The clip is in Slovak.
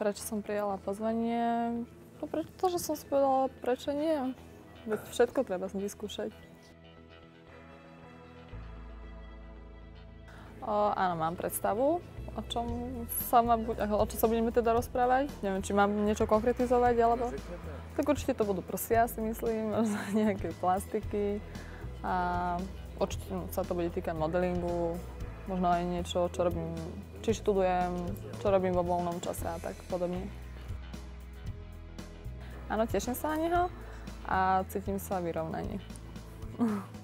Prečo som prijala pozvanie? No preto, že som si povedala, prečo nie. Veď všetko treba vyskúšať. O, áno, mám predstavu, o čom sa, má, o čom sa budeme teda rozprávať. Neviem, či mám niečo konkretizovať, alebo... Tak určite to budú prsia, si myslím, nejaké plastiky. A určite sa to bude týkať modelingu, možno aj niečo, čo robím, či študujem, čo robím vo voľnom čase a tak podobne. Áno, teším sa na neho a cítim sa vyrovnanie.